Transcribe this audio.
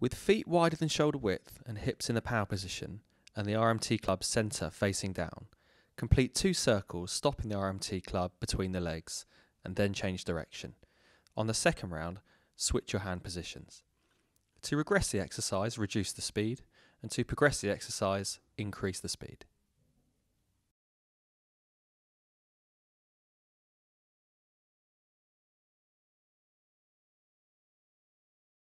With feet wider than shoulder width and hips in the power position and the RMT club centre facing down, complete two circles stopping the RMT club between the legs and then change direction. On the second round, switch your hand positions. To regress the exercise, reduce the speed, and to progress the exercise, increase the speed.